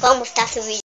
Vamos mostrar seu vídeo.